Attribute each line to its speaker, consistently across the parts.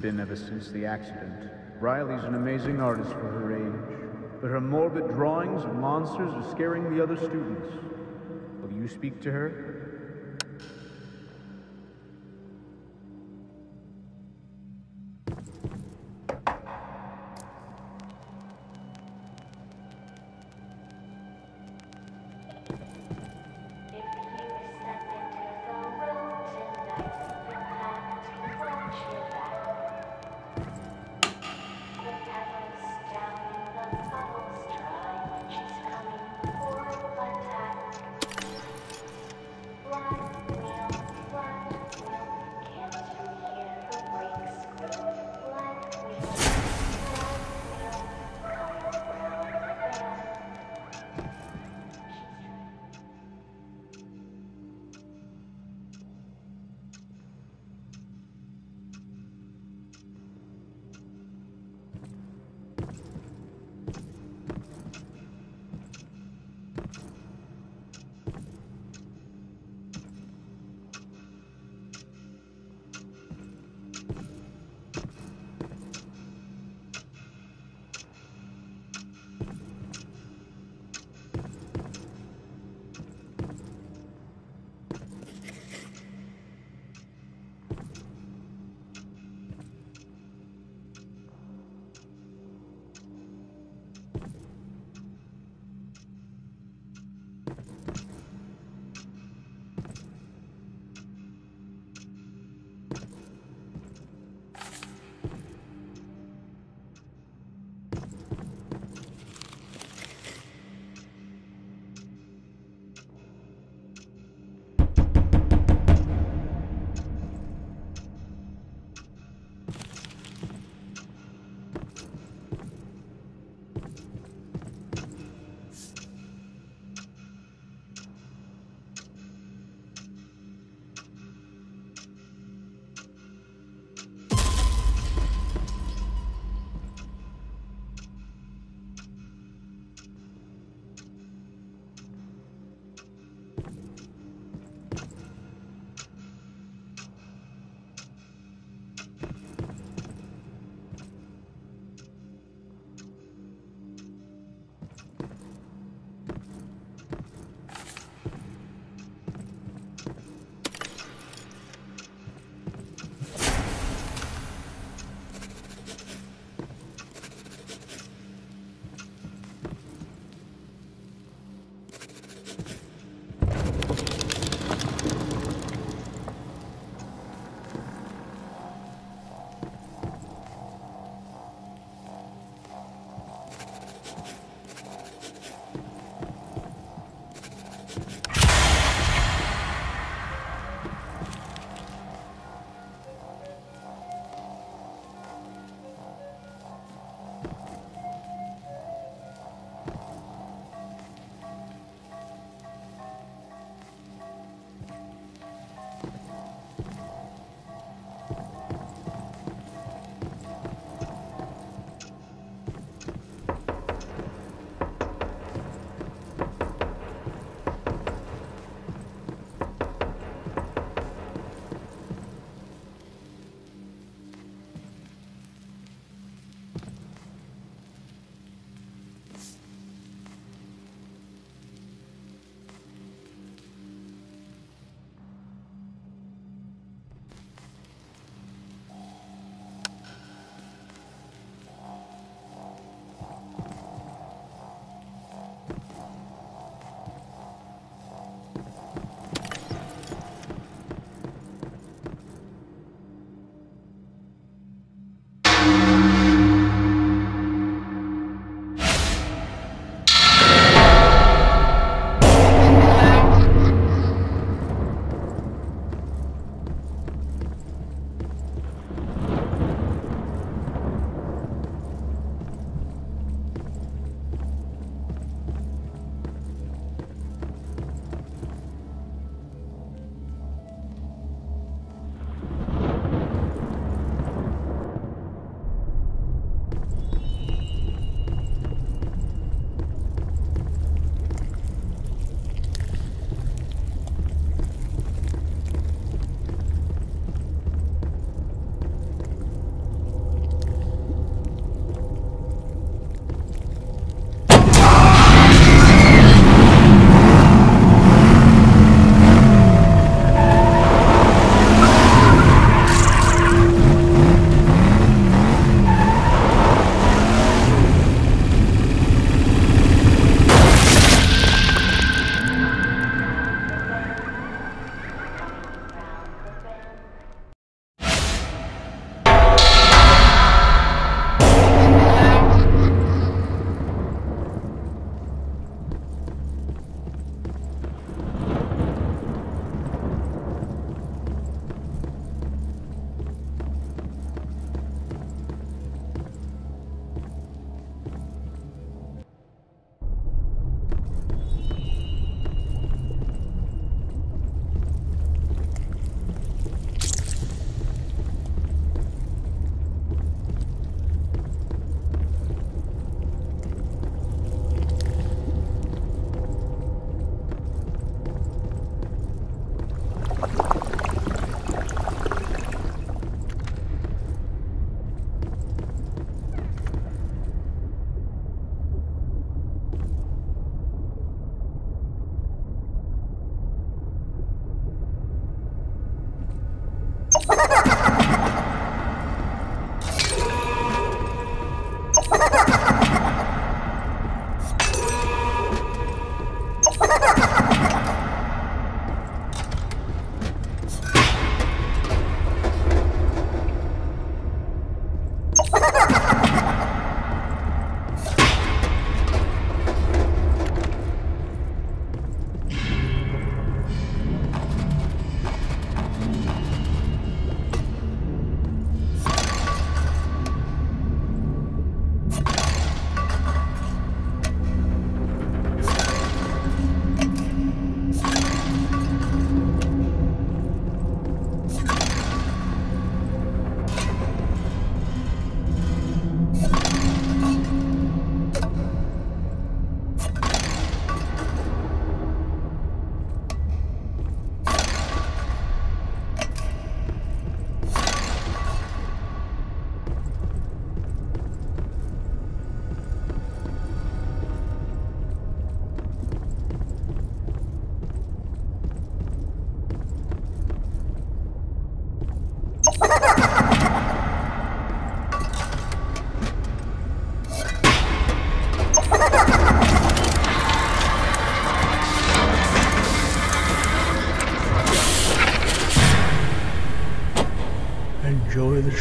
Speaker 1: been ever since the accident. Riley's an amazing artist for her age, but her morbid drawings of monsters are scaring the other students. Will you speak to her?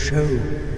Speaker 2: Show.